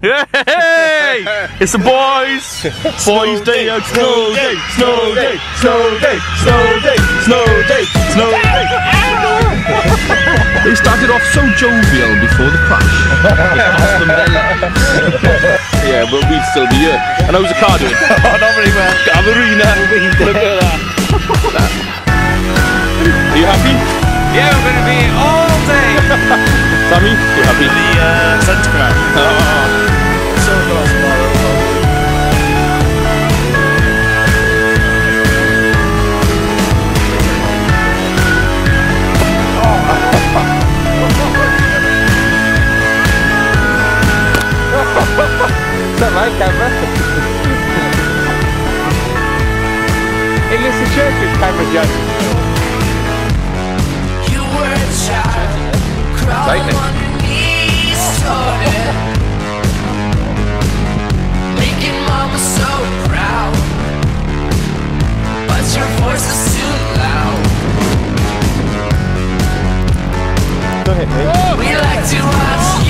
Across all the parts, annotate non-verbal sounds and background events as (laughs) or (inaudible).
Hey! It's the boys! (laughs) boys day out, snow day, snow day, snow day, snow day, snow day, snow day. they started off so jovial before the crash. It cost them their lives. yeah, but we'd still be here. And how's the car doing? (laughs) oh, not very well. Gavarina. (laughs) Look at that. Are you happy? Yeah, we're going to be here all day. Sammy, you happy? the uh, Centre Oh. So We like to watch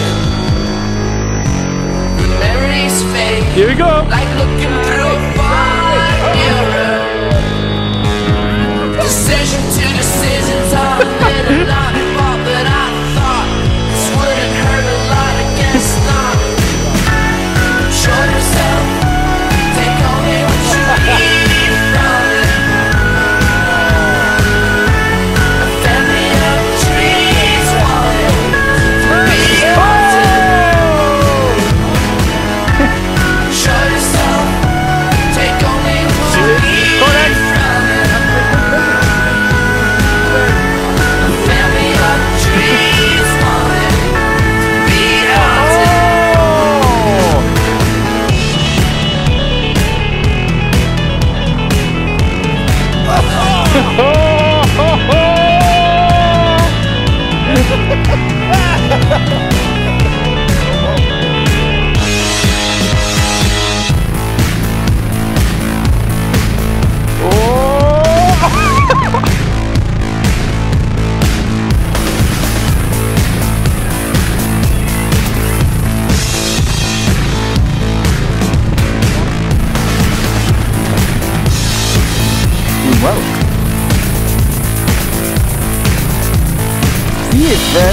Here we go. Like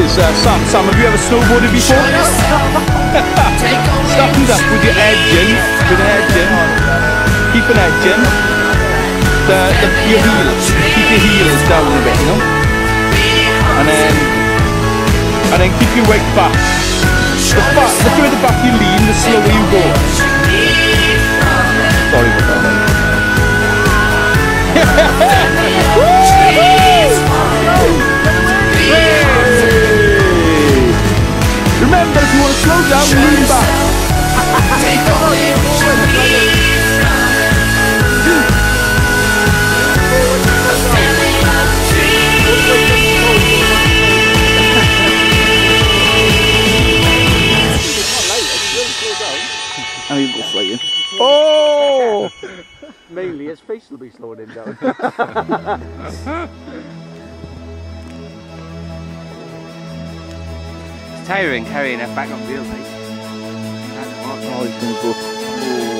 is uh, Sam. Sam, have you ever snowboarded before? (laughs) Stand up with your edge in, with an edge in. Keep an edge in. The, the, your heels, keep your heels down a bit, you know? And then, and then keep your weight back. The, fa- the further back you lean, the slower you go. Sorry about that. (laughs) Slow down, Lumba. Take only what And he'll go flying. Oh! Mainly his face will be slowing him down. (laughs) tiring carrying a bag of wheels. Like. Eh? Oh, he's going to go.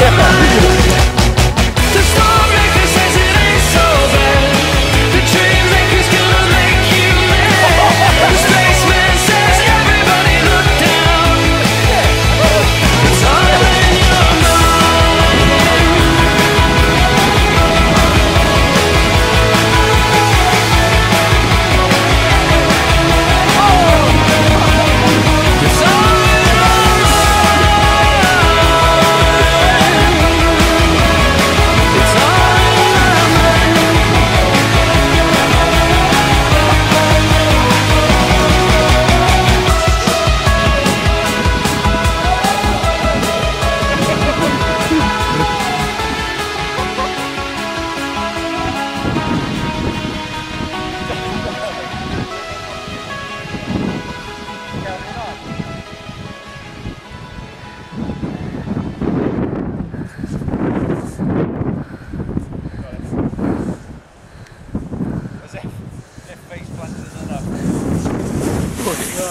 yeah. (laughs)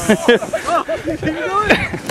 ひどい。